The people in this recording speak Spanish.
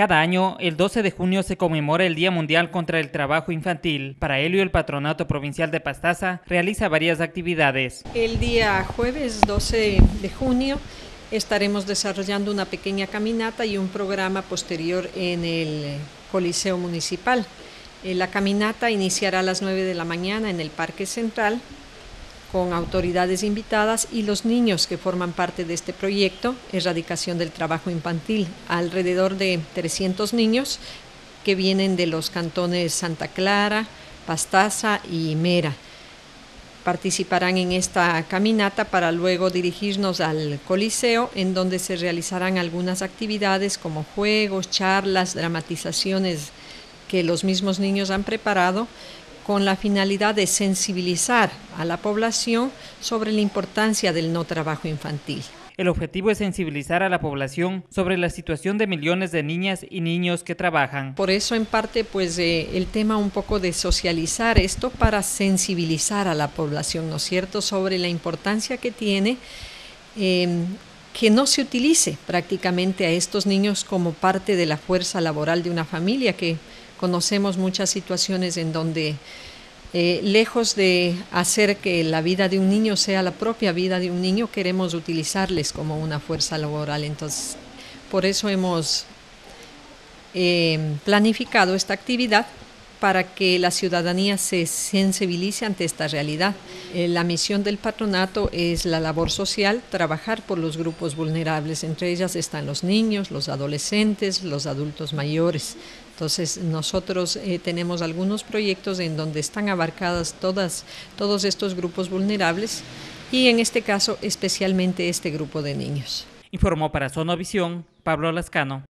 Cada año, el 12 de junio se conmemora el Día Mundial contra el Trabajo Infantil. Para ello, el Patronato Provincial de Pastaza realiza varias actividades. El día jueves 12 de junio estaremos desarrollando una pequeña caminata y un programa posterior en el Coliseo Municipal. Eh, la caminata iniciará a las 9 de la mañana en el Parque Central con autoridades invitadas y los niños que forman parte de este proyecto, Erradicación del Trabajo Infantil, alrededor de 300 niños que vienen de los cantones Santa Clara, Pastaza y Mera. Participarán en esta caminata para luego dirigirnos al Coliseo, en donde se realizarán algunas actividades como juegos, charlas, dramatizaciones que los mismos niños han preparado con la finalidad de sensibilizar a la población sobre la importancia del no trabajo infantil. El objetivo es sensibilizar a la población sobre la situación de millones de niñas y niños que trabajan. Por eso, en parte, pues eh, el tema un poco de socializar esto para sensibilizar a la población, ¿no es cierto?, sobre la importancia que tiene em, que no se utilice prácticamente a estos niños como parte de la fuerza laboral de una familia, que conocemos muchas situaciones en donde eh, lejos de hacer que la vida de un niño sea la propia vida de un niño, queremos utilizarles como una fuerza laboral. Entonces, por eso hemos eh, planificado esta actividad para que la ciudadanía se sensibilice ante esta realidad. Eh, la misión del patronato es la labor social, trabajar por los grupos vulnerables, entre ellas están los niños, los adolescentes, los adultos mayores. Entonces nosotros eh, tenemos algunos proyectos en donde están abarcadas todas, todos estos grupos vulnerables y en este caso especialmente este grupo de niños. Informó para Sonovisión Pablo Lascano.